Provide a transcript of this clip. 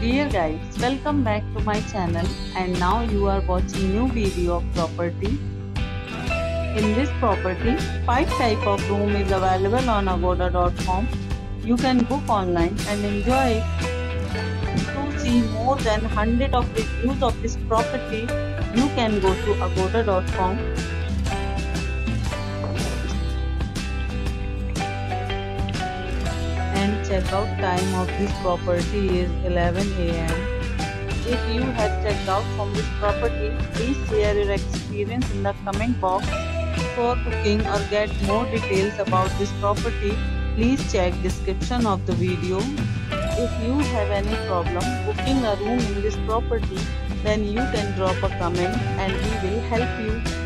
Dear guys, welcome back to my channel and now you are watching new video of property. In this property, 5 type of room is available on agoda.com. You can book online and enjoy it. To see more than 100 of reviews of this property, you can go to agoda.com. And checkout time of this property is 11 am. If you have checked out from this property, please share your experience in the comment box. For booking or get more details about this property, please check description of the video. If you have any problem booking a room in this property, then you can drop a comment and we will help you.